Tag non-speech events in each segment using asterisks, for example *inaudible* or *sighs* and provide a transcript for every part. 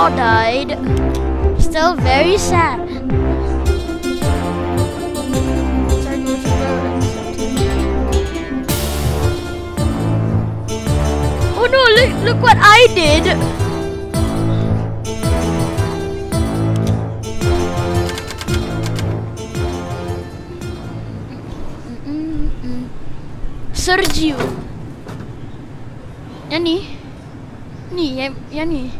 brother-in-law died. Still very sad. Oh no, look, look what I did. Sergio. Yang ni. Ni, yang, yang ni.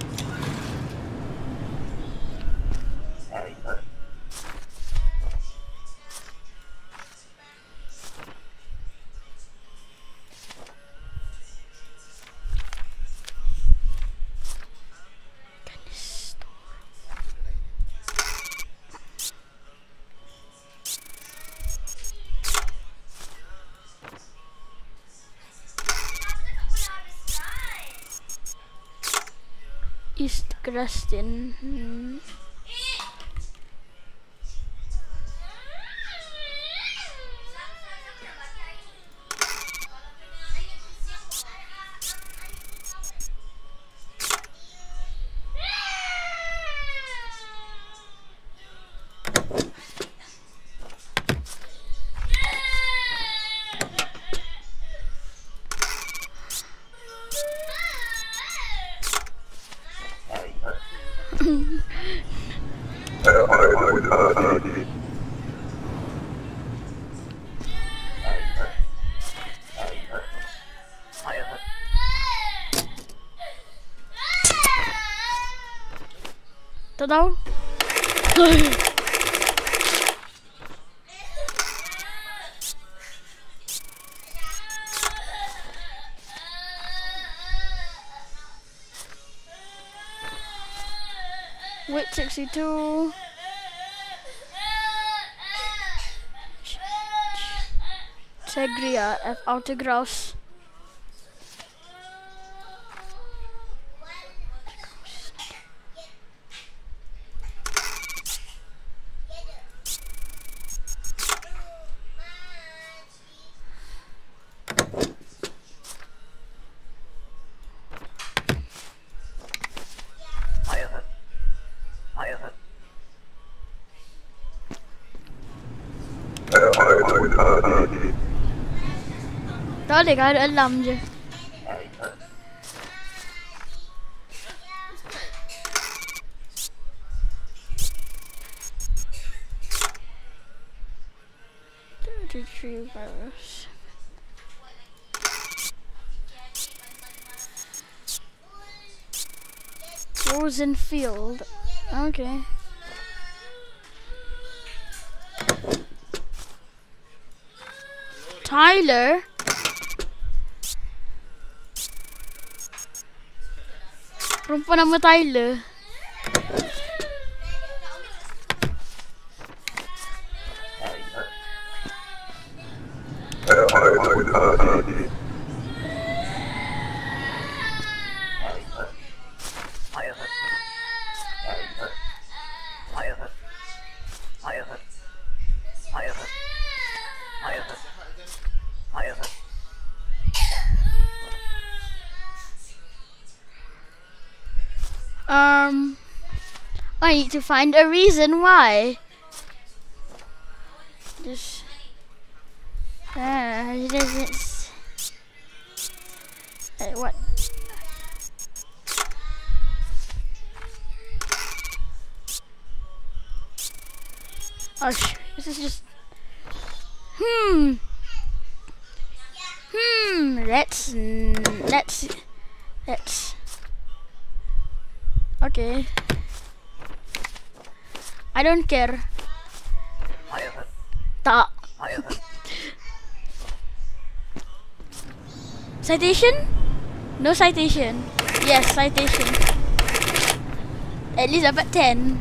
Hmm. Tak tahu. Wait 62. Segria F autographs. Lầm chứ virus. Frozen field. Okay. Tyler. Perempuan nama Tyler. To find a reason why. Don't care. Tak. citation? No citation. Yes, citation. At least dapat 10.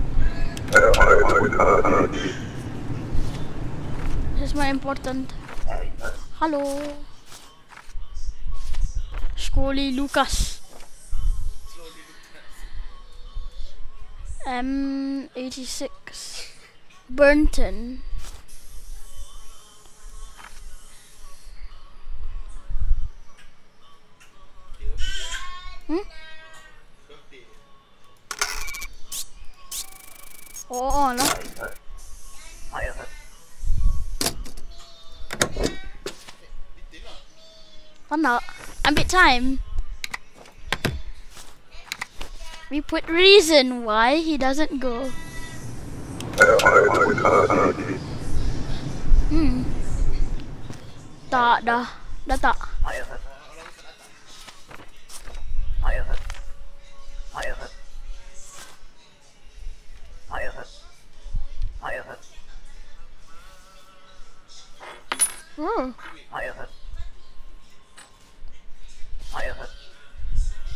This is more important. Hello. Scully Lucas. M86. Burnton. Hmm? Oo, no? Ano? Ambil time. We put reason why he doesn't go. Hmm. Tak dah. Dah tak.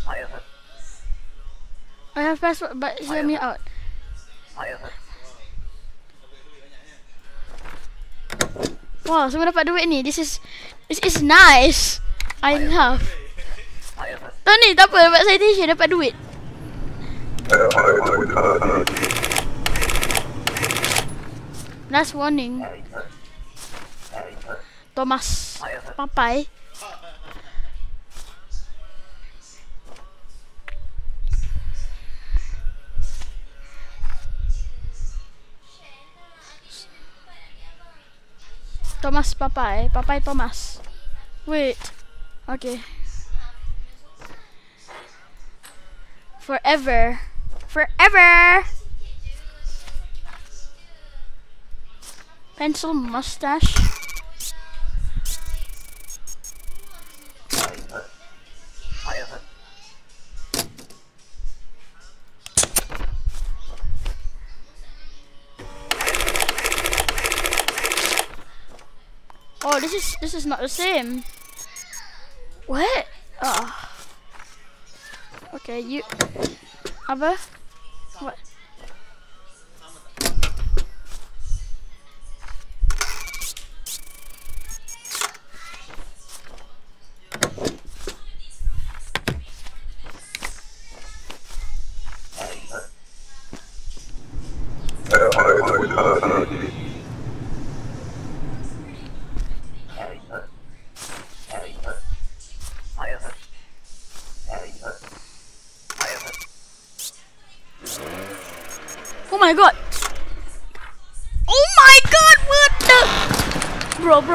Have password but hear me out. Wow, semua dapat duit ni. This is this is nice. I love. Tak ni, tak apa. Dapat citation, dapat duit. Last warning. Thomas. Papai. Thomas Papai. Papai Thomas. Wait. Okay. Forever. Forever. Pencil mustache. This is not the same. What? Oh. Okay, you. Apa?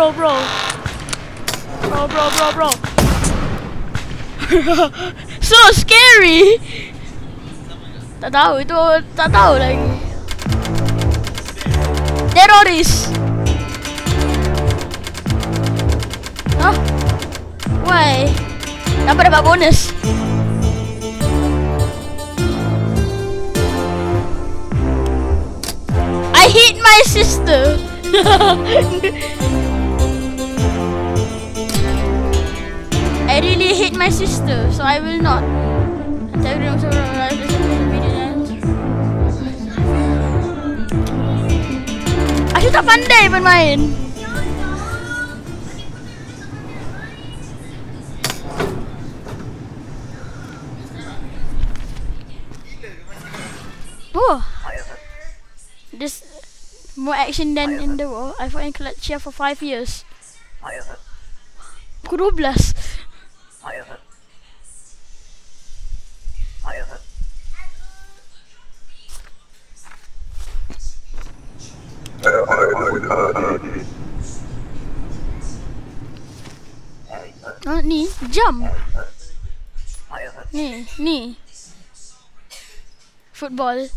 Bro, bro, bro. Bro, bro, *laughs* so scary! Tak tahu itu tak tahu lagi. Teroris. Hah? Why? Dapat dapat bonus. I hate my sister. *laughs* my sister, so I will not. Aku tak pandai bermain. Oh. This more action than in the war. I fought in Kolechia for 5 years. Pukul 12. Oh, ni jump. Ni, ni. Football.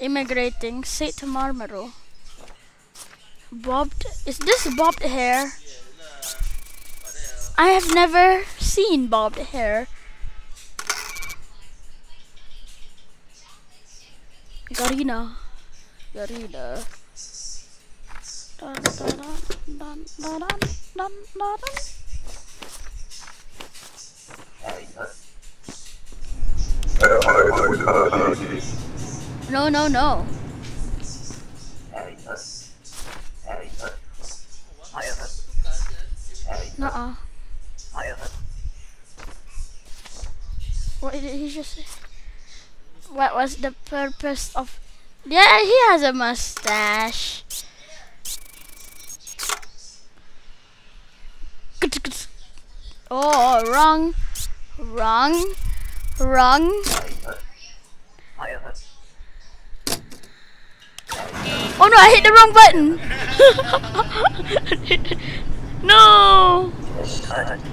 Immigrating. Say to Marmaro. Bobbed. Is this bobbed hair? I have never seen bobbed hair. Garina. Garina. Dun, dun, dun, dun, dun, dun, dun, dun. No, no, no. Uh-uh. What did he just say? What was the purpose of... Yeah, he has a mustache. Oh, wrong. Wrong. Wrong. Oh no, I hit the wrong button. *laughs* no.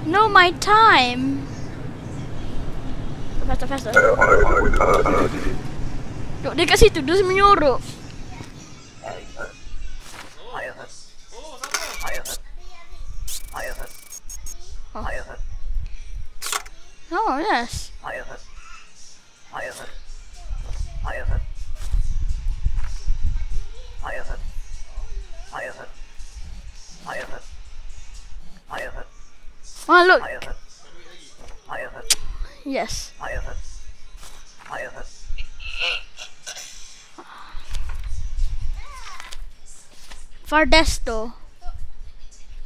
No, my time. Faster, faster. Duk, dia kat situ, dia menyorok. Oh. oh, yes. Oh, look. Yes. Fardesto.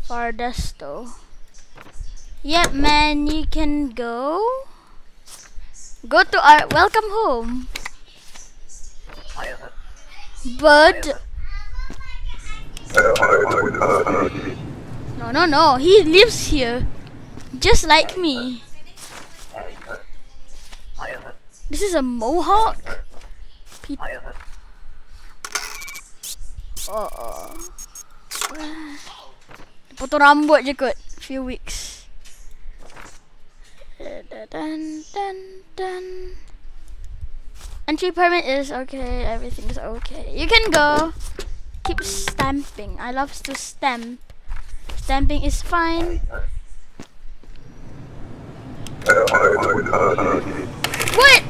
Fardesto. Yep, man, you can go. Go to our welcome home. But no, no, no. He lives here, just like me. This is a mohawk. Pe oh. Potong rambut je kot. Few weeks. Dun, dun, dun. Entry permit is okay. Everything's okay. You can go. Keep stamping. I love to stamp. Stamping is fine. What?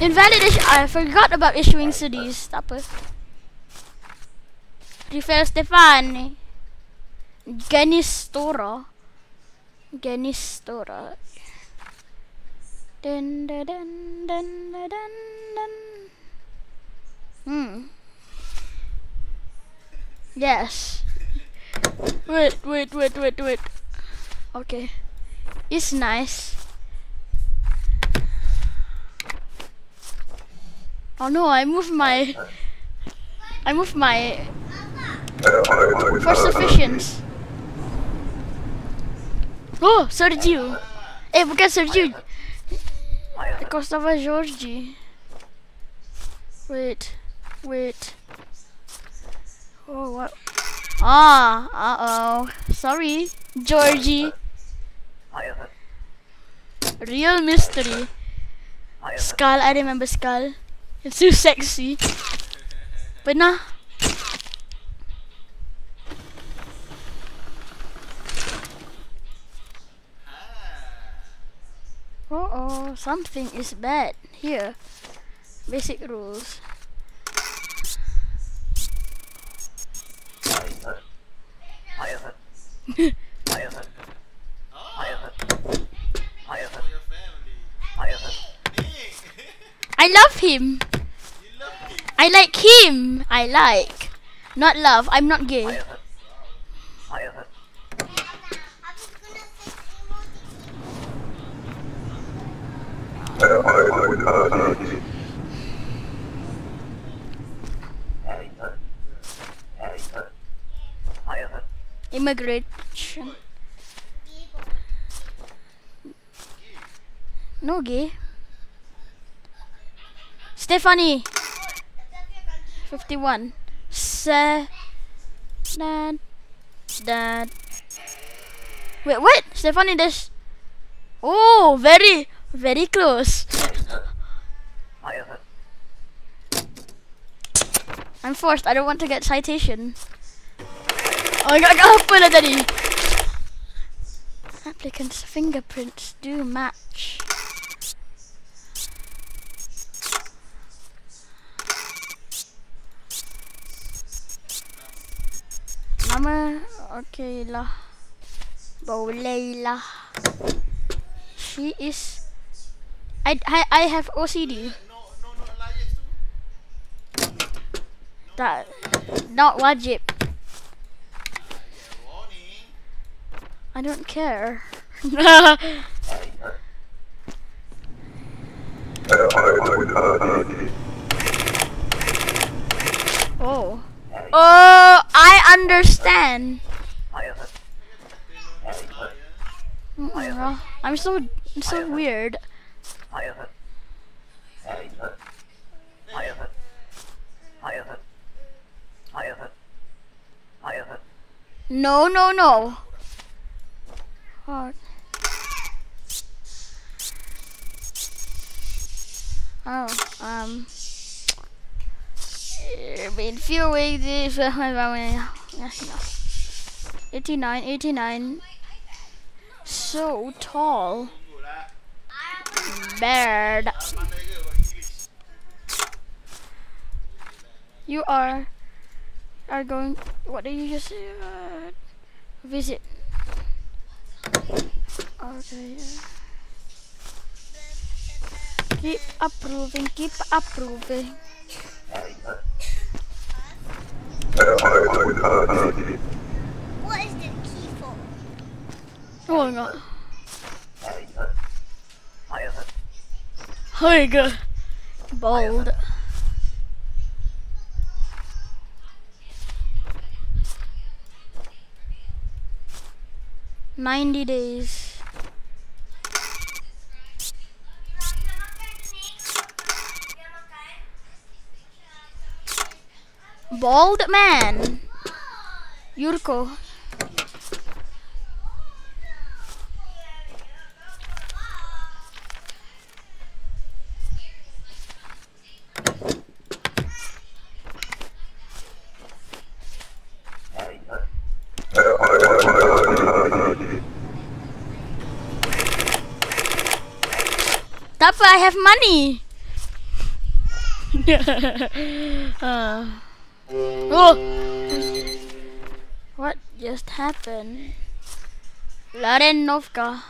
Invalidation. I forgot about issuing CDs. Apa. Rafael Stefani. Genistora. Dun, dun, dun, dun, dun, dun, dun. Hmm. Yes. Wait, wait, wait, wait, wait. Okay. It's nice. Oh no, I moved my... I moved my... For sufficient. Oh, Sergio. Eh, bukan Sergio. Costava Jorji. Wait, wait. Oh, what? Ah, uh-oh. Sorry, Jorji. Real mystery. Skull, I remember Skull. It's too sexy. But nah. Uh oh, something is bad here. Basic rules. *laughs* I love him. I like him. I like. Not love. I'm not gay. Immigration. No gay. Stephanie. 51. Se dad. Wait? Stephanie this Oh, very very close. I'm forced. I don't want to get citation. Oh, gak apa lah tadi. Applicant's fingerprints do match. Mama, okay lah. Boleh lah. She is... I, I, I have OCD. Tak, not wajib. I don't care. *laughs* oh. Oh, I understand. I'm so so weird. No, no, no. Oh. Oh, um. Been weeks. 89, 89. So tall. Bird. You are are going. What did you just say? Uh, visit. Okay. Keep approving. Keep approving. What is the key for? Oh my god. Höger. Bold. Ninety days. Bald man. Yurko. Tapi I have money. *laughs* uh. Oh! What just happened? Larenovka.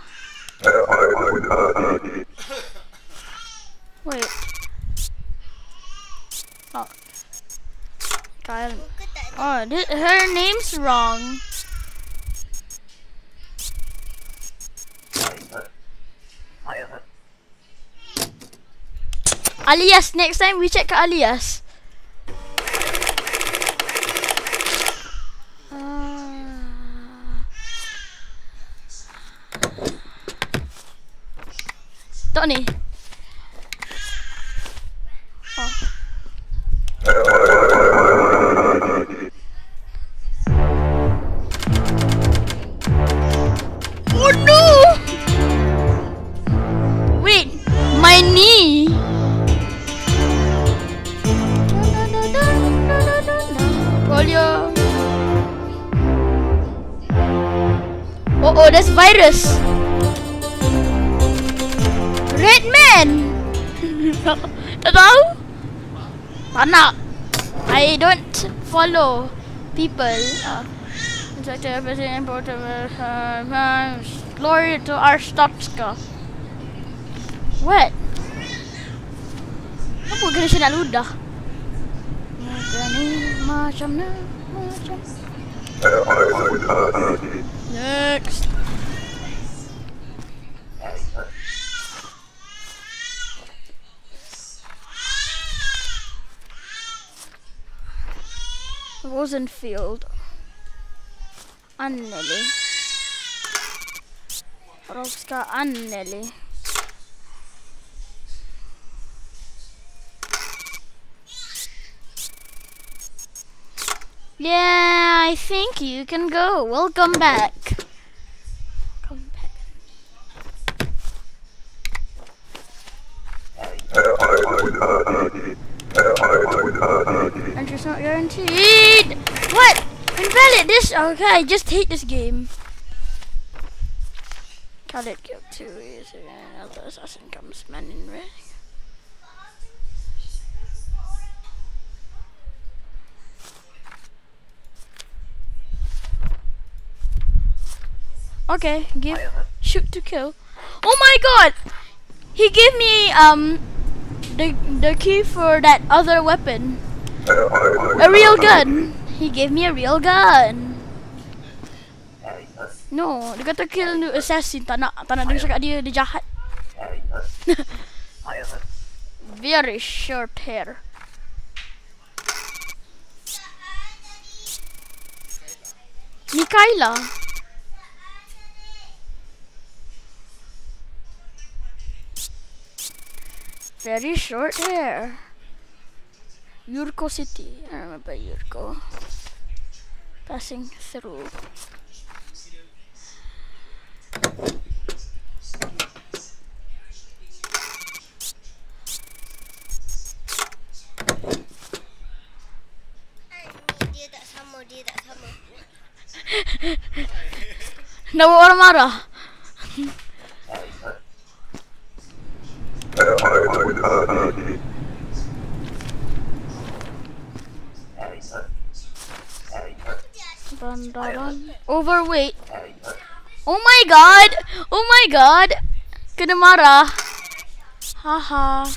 Wait. Oh. Kyle. Oh, thi- her name's wrong. Alias, next time we check alias. There's virus. Red man. Tak tahu? Tak. I don't follow people. Uh, Inspector President important glory to Arstotzka. What? Apa kena saya nak ludah? Macam ni, macam ni, macam Next. Rosenfield. Anneli. Rovska Anneli. Yeah, I think you can go. Welcome back. Come back. Entrance not guaranteed. Invalid this. Okay, I just hate this game. It. Kill two. Is another assassin comes man in red. Okay, give shoot to kill. Oh my god! He gave me um the the key for that other weapon. A real gun. He gave me a real gun. No, dia kata kill the assassin. Tak nak, tak nak dengar cakap dia, dia jahat. *laughs* Very short hair. Mikaela. Very short hair. Yurko City. I remember Yurko. Passing through. Dia tak sama, orang marah. Bandaran. Overweight. Oh my god! Oh my god! Kena marah. Haha.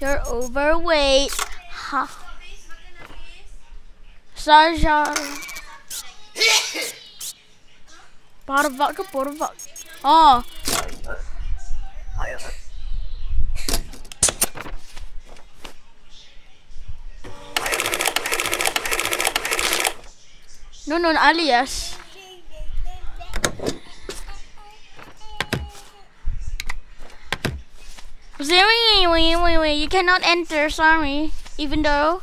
You're overweight. Ha. Saja. Parvak ke? Oh. No, no, alias. Wait, wait, wait, wait. You cannot enter, sorry. Even though.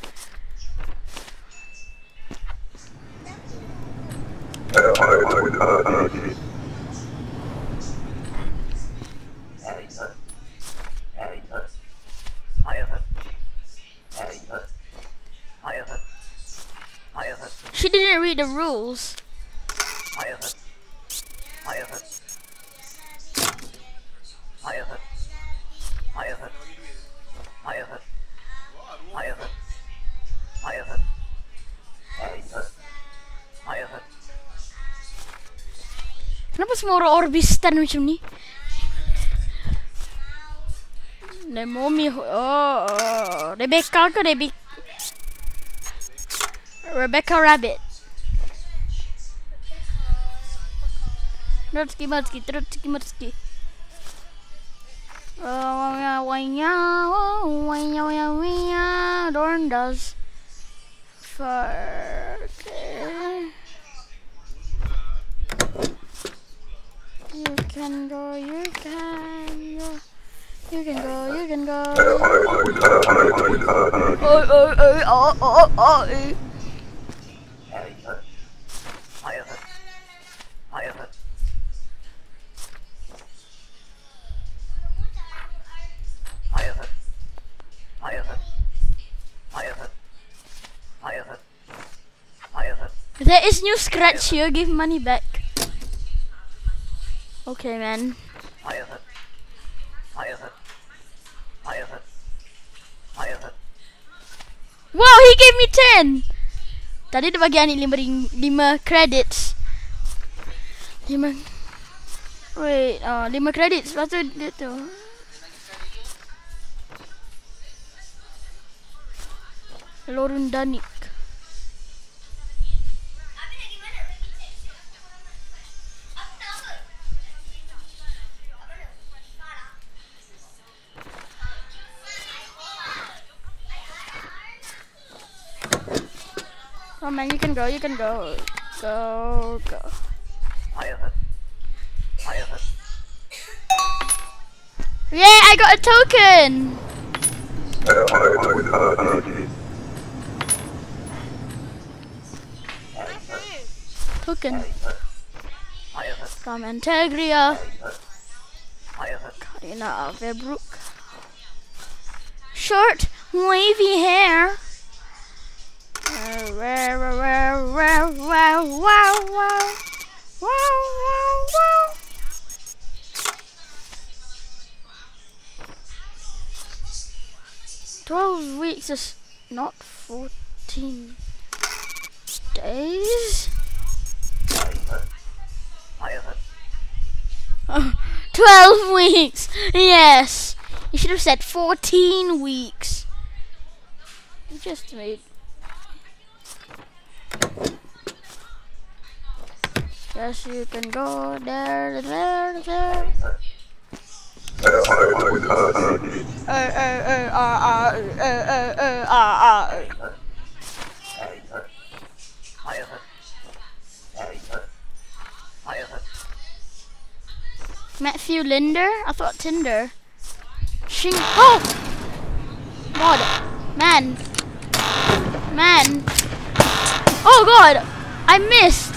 She didn't read the rules. Kenapa semua orang Obristan macam ni? Nemomi oh, oh. oh. Rebecca ke Rebi Rebecca Rabbit. Oh, oh, wanya, wanya, wanya. Dorn does. Fuck. You can go, you can go. You can go, you can go. Oh, oh, oh, oh, oh, oh. Eh. There is new scratch here. Give money back. Okay, man. Wow, he gave me 10. Tadi dia bagi Anik 5 ring, 5 credits. 5 Wait, uh, 5 credits. Lepas tu dia tu. Lorun Danik. Go, you can go. Go, go. Yeah, I got a token! Token. From Antegria. Karina Averbrook. Short, wavy hair. 12 weeks is not 14 days. Oh, *laughs* 12 weeks! Yes! You should have said 14 weeks. You just made Yes, you can go there, there, there. Matthew Linder? I thought Tinder. Shing Oh! God. Man. Man. Oh god! I missed!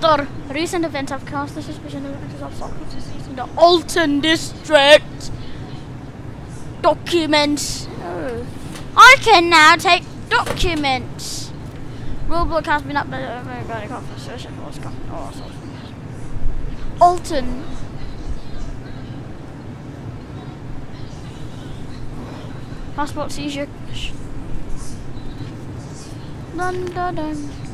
Recent events have cast the suspicion of Socrates in the Altan district. Documents. Oh. I can now take documents. Rulebook has been updated. Oh my god, I can't position. What's coming? Oh. Altan. Passport seizure. Dun, dun, dun.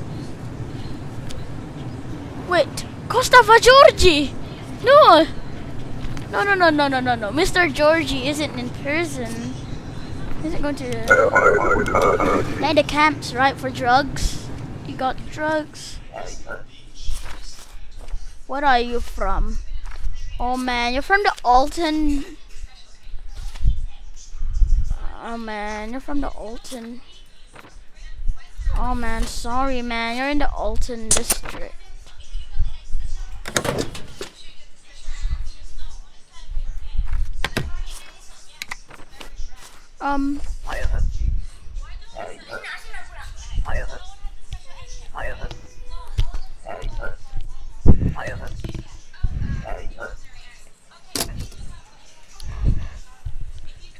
Wait, Costa Jorji! No! No, no, no, no, no, no, no. Mr. Jorji isn't in prison. Isn't going to land the camps, right, for drugs? You got drugs. What are you from? Oh man, you're from the Altan. Oh man, you're from the Altan. Oh man, sorry man, you're in the Altan district. Um.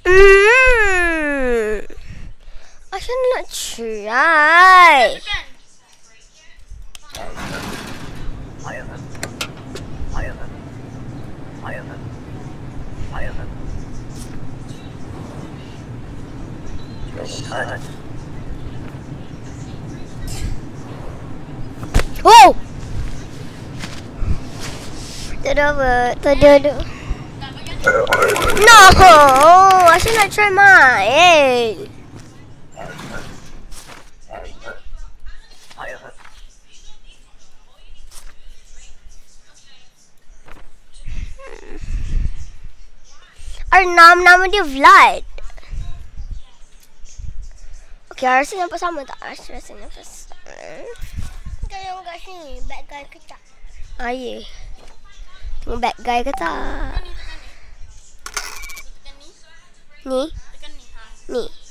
Mm. Asal nak try? Wow! Turn over, turn over. No! I should not try mine. Hey! Our nom nom with Vlad. Okay, rasa nampak sama tak? Rasa rasa nampak sama. Kan yang kat sini, bad guy kecak. Ah, ye. Tengok bad guy ke tak? Ni? Ni. Tu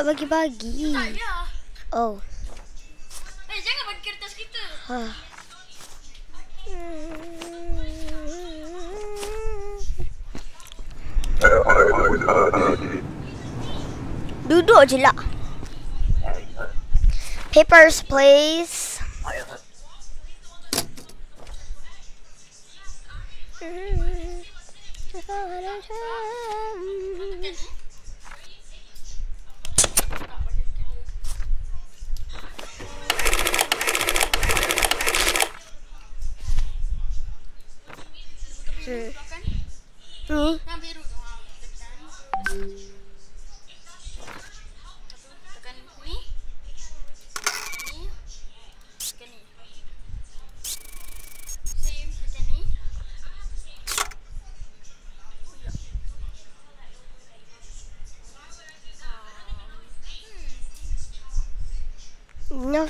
tak bagi-bagi. Tak ya. Oh. Eh jangan bagi kertas kita. Ha. Duduk je lah. Papers, please. Hmm.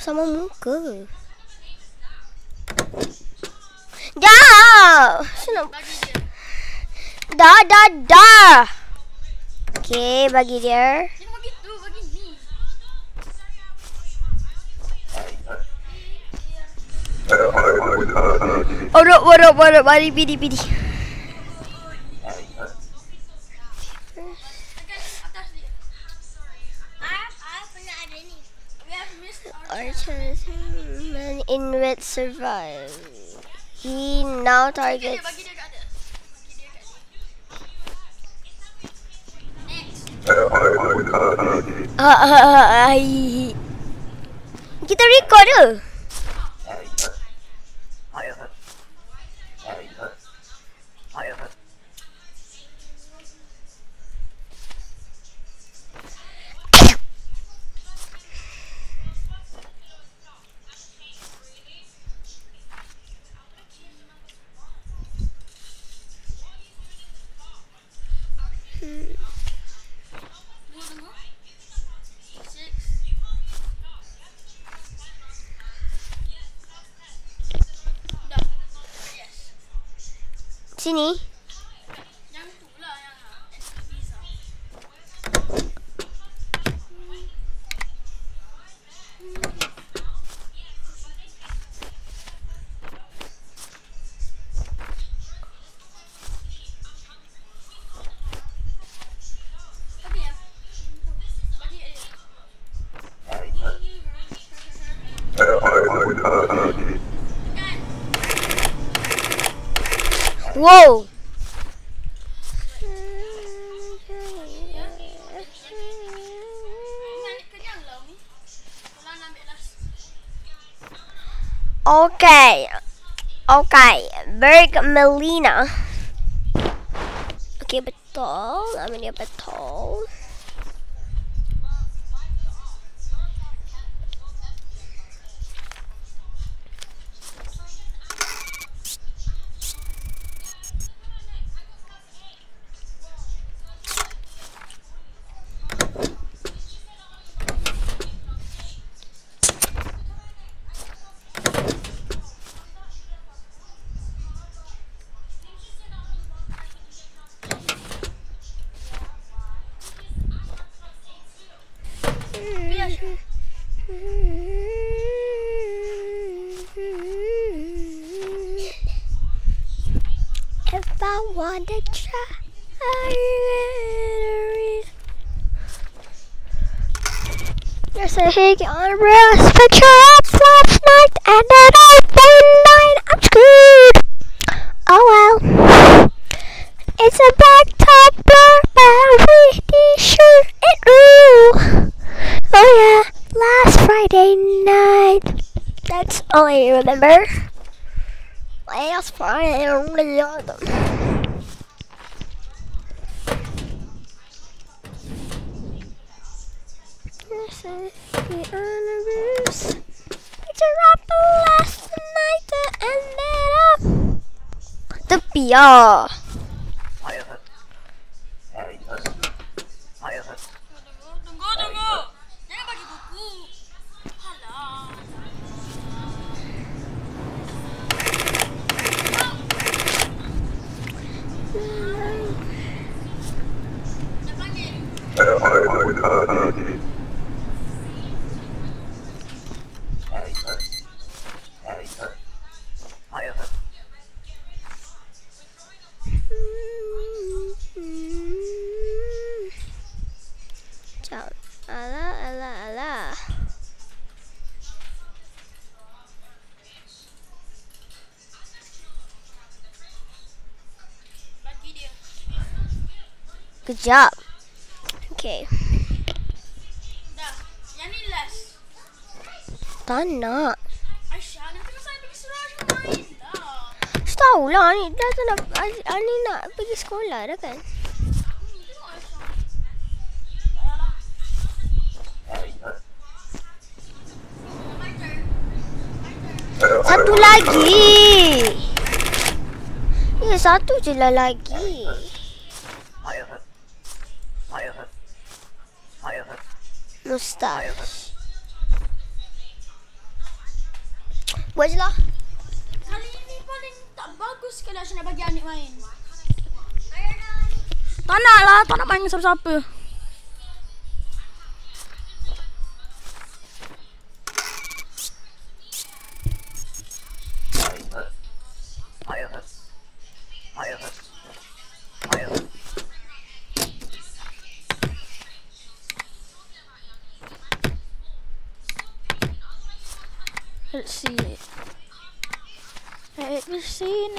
sama muka. Dah! Senang. Dah, dah, dah! Okay, bagi dia. Oh, no, no, no, no, no, Next. Ah, ah, ah, ai. Kita record ke? ちに。Last. Okay. Okay. Berg Melina. Okay, betul. Dia betul. Yes, I hate on a brass picture up last night, and then I one I'm screwed. Oh well. It's a black top pretty sure it grew. Oh yeah, last Friday night. That's all I remember. Last Friday night. Yes, 要 ni dah tak nak Ani- Ani nak pergi sekolah dah kan. Tengok Aisyah. Ayalah. My turn. Satu lagi. Ya satu je lah lagi. Buat je lah. Kali ini paling tak bagus sekali Aisyah nak bagi Anik main. Tak nak lah, tak nak main dengan siapa-siapa.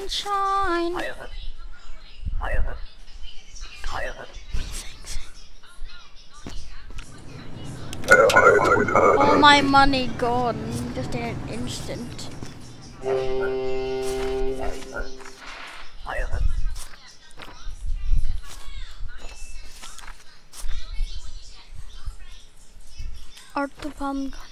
Me see and shine. All my money gone. Just in an instant. Orthopan and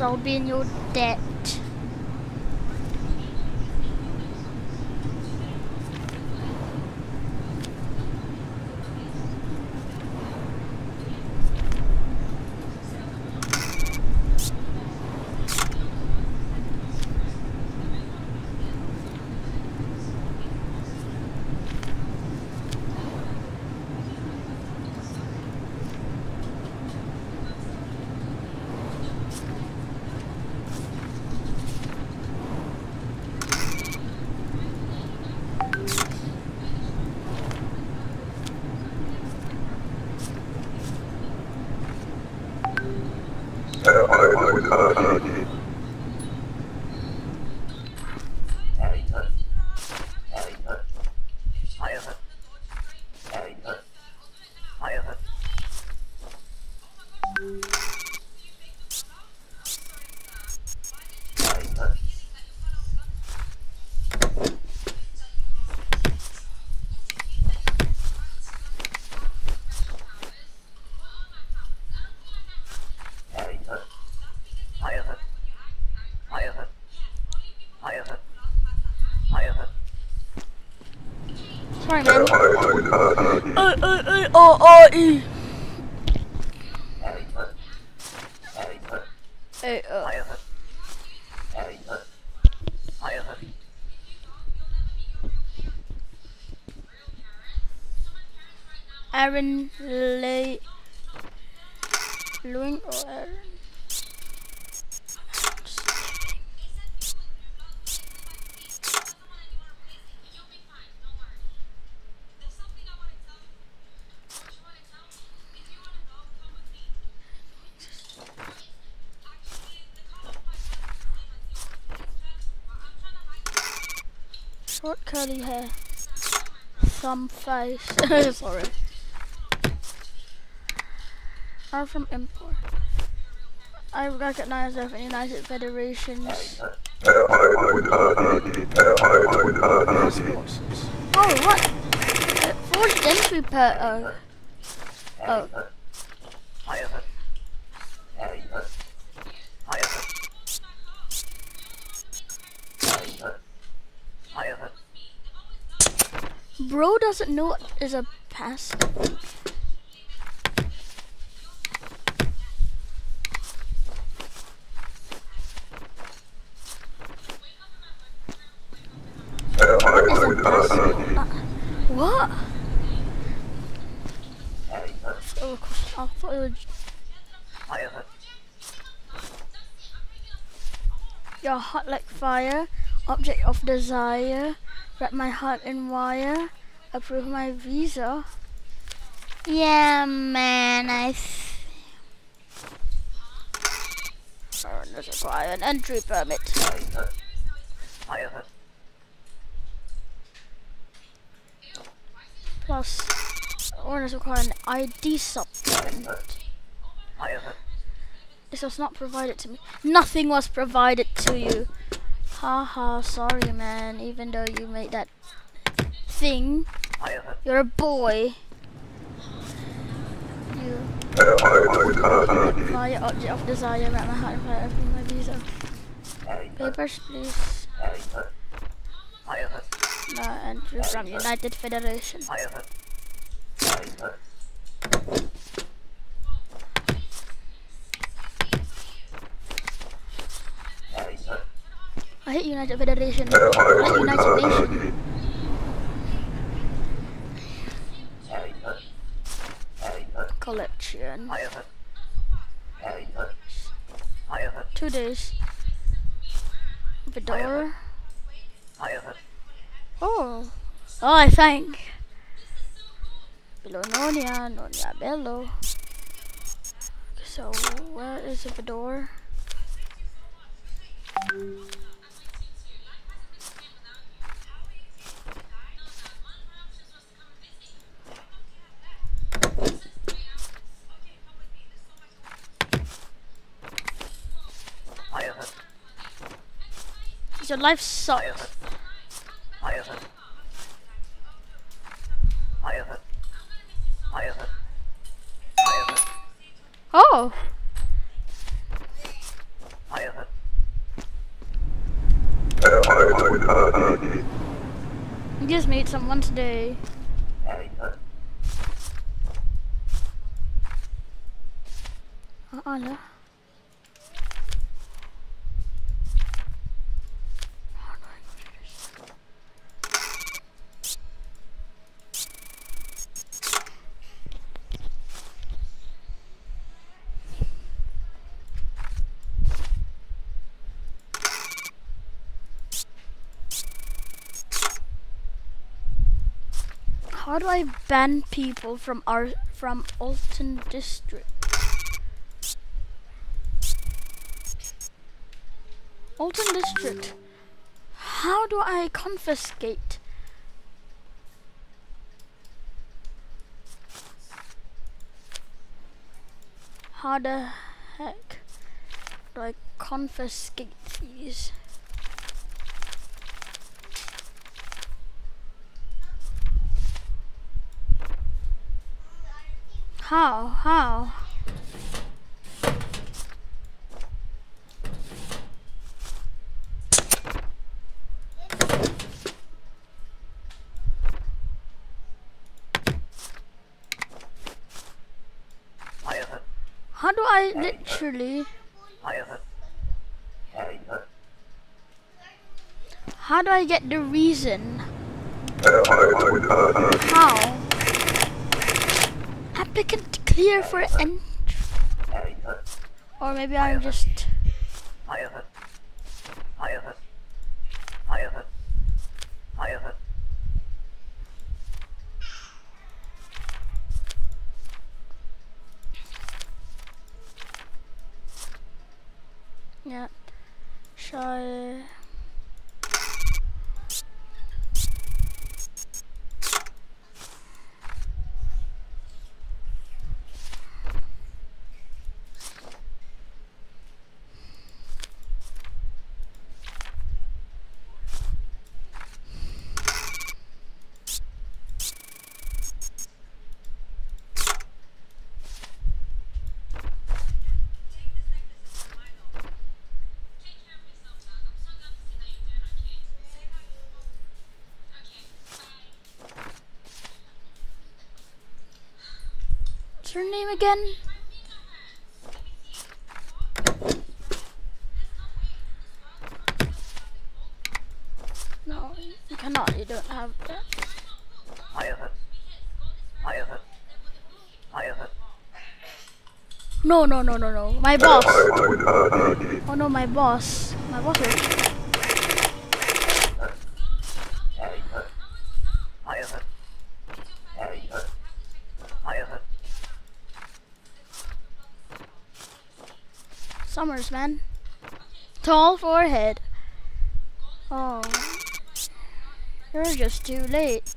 I'll be in your debt. Sorry, man. Uh, uh, oh, oh, e. curly hair. Some face. *laughs* Sorry. Are from import. I recognize in United Federations. Oh, what? Forged entry per. Oh. Oh. Bro doesn't know what is a pass. What? Oh, I thought it was. Like fire, object of desire. Wrap my heart in wire. Approve my visa. Yeah, man, I. Foreigners require an entry permit. Plus, foreigners require an ID supplement. This was not provided to me. Nothing was provided to you. Haha, sorry man, even though you made that thing. You're a boy. You fire object of desire, wrap my heart in fire, open my visa. Papers, please. No entry from United Federation. I hate United Federation. I hate United Nation. Collection. Two days. Fedora. Oh. Oh, I think. Below Nonia, Bello. So, where is the Fedora? Your life sucks. Oh. You just meet someone today. Uh-uh, no. How do I ban people from our from Altan district? Altan district. How do I confiscate? How the heck do I confiscate these? How? How? How do I literally? How do I get the reason? How? Applicant clear for entry. Or maybe I'm just. Yeah. Shall I... her name again? No, you cannot. You don't have that. No, no, no, no, no. My boss. Oh no, my boss. My boss is. Man. Tall forehead. Oh. You're just too late.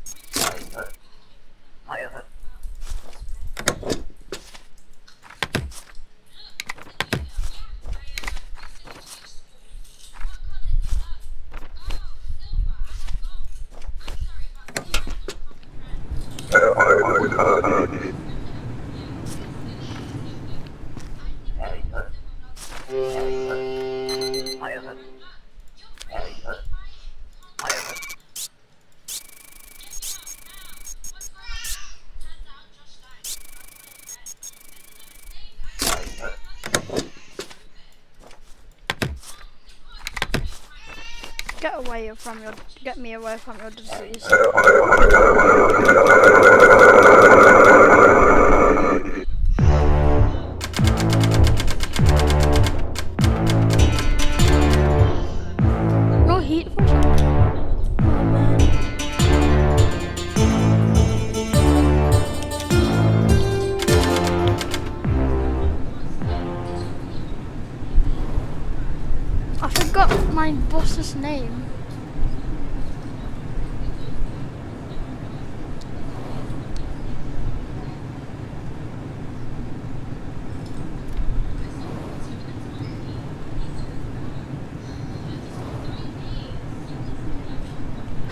Away from your, get me away from your disease.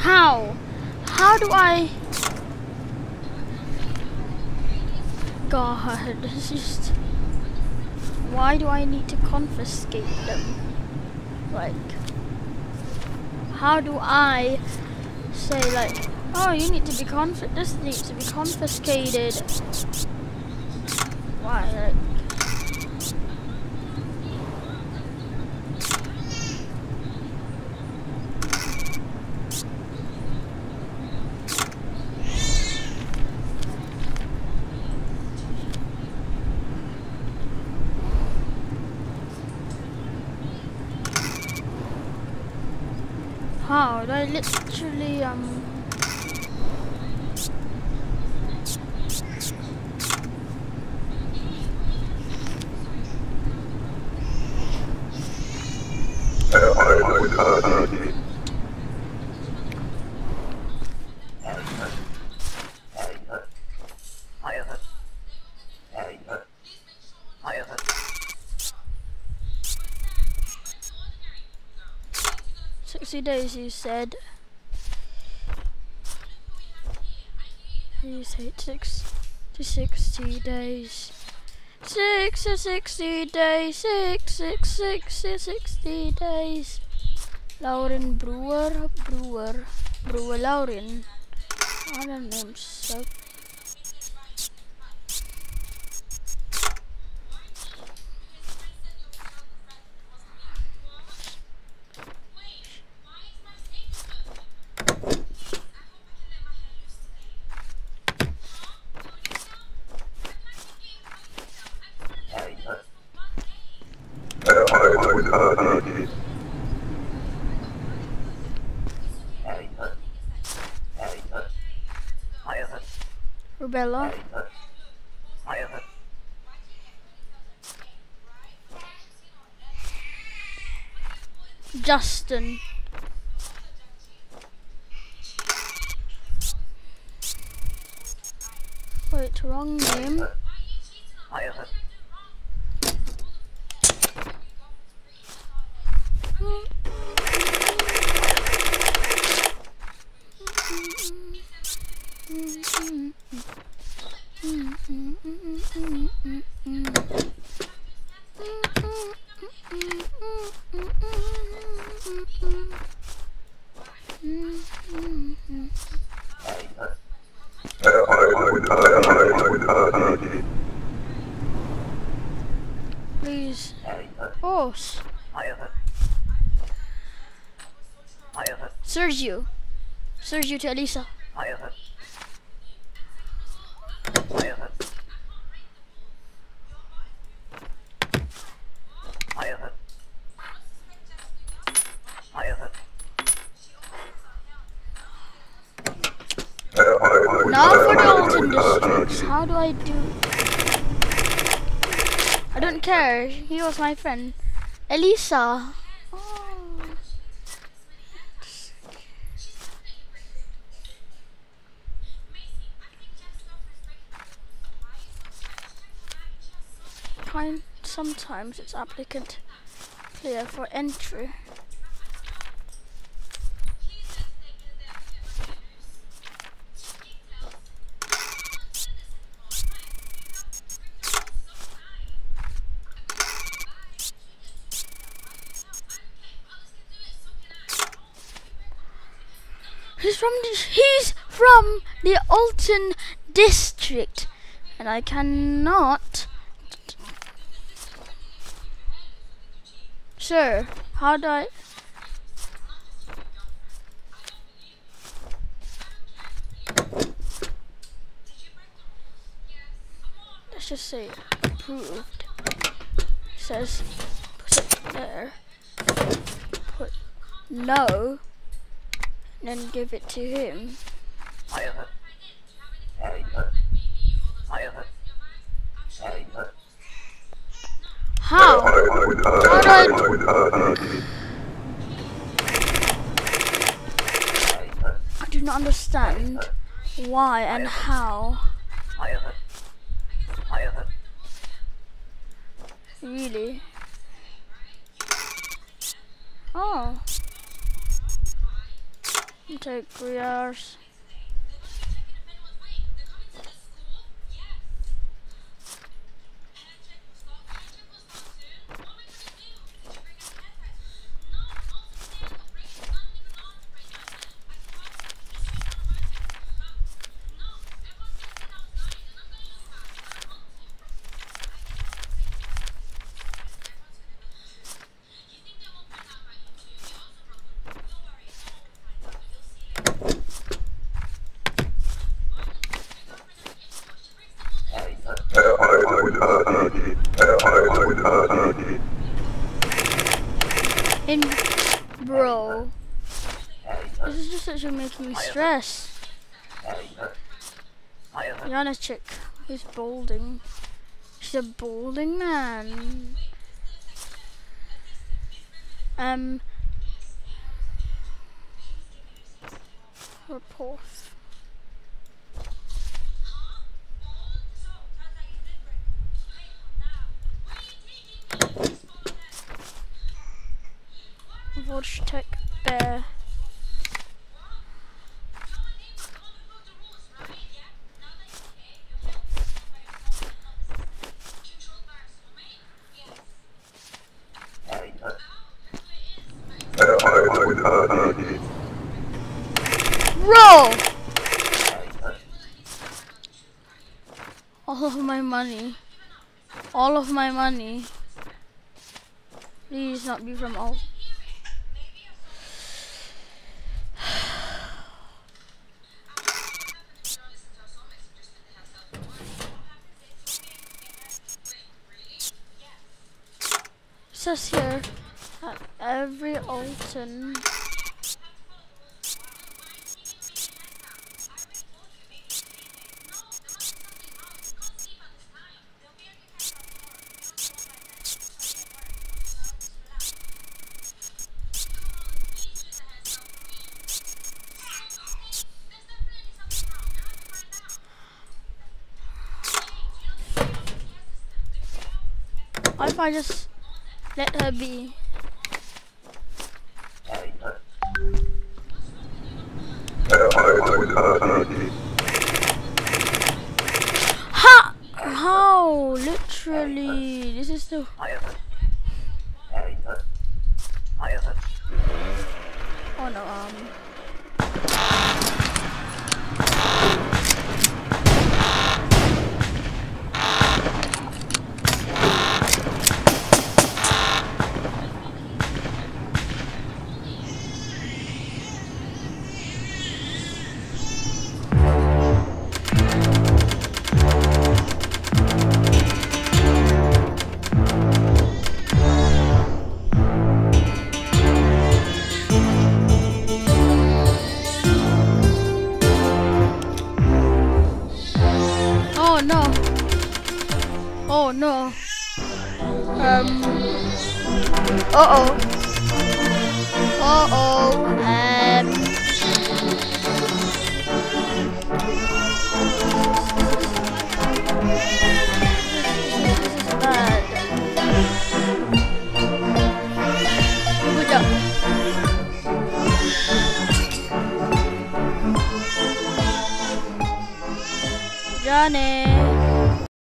How? How do I? God, *laughs* it's just. Why do I need to confiscate them? Like, how do I say like, oh, you need to be conf? This needs to be confiscated. Why? Like, how? Do I literally um? Sixty days, you said. You said six to sixty days. Six to sixty days. Six, six, six to sixty days. Lauren Brewer, Brewer, Brewer Lauren. I don't know. So. Rubella. Justin. Wait, wrong name. Sergio to Elisa. Now for the Altan districts. How do I do? I don't care. He was my friend. Elisa. Sometimes it's applicant clear for entry. He's from the, he's from the Altan district, and I cannot. Sir, how do I? Let's just say approved. says put it there. Put no and then give it to him. How? How do I... Do not understand why and how. Really? Oh. Take three hours. Making me stress. Yana chick, who's balding. She's a balding man. Um, report. Vortech Bear. Bro! All of my money. All of my money. Please not be from all. *sighs* says here that every Altan if I just let her be? Ha! How? Literally. This is the.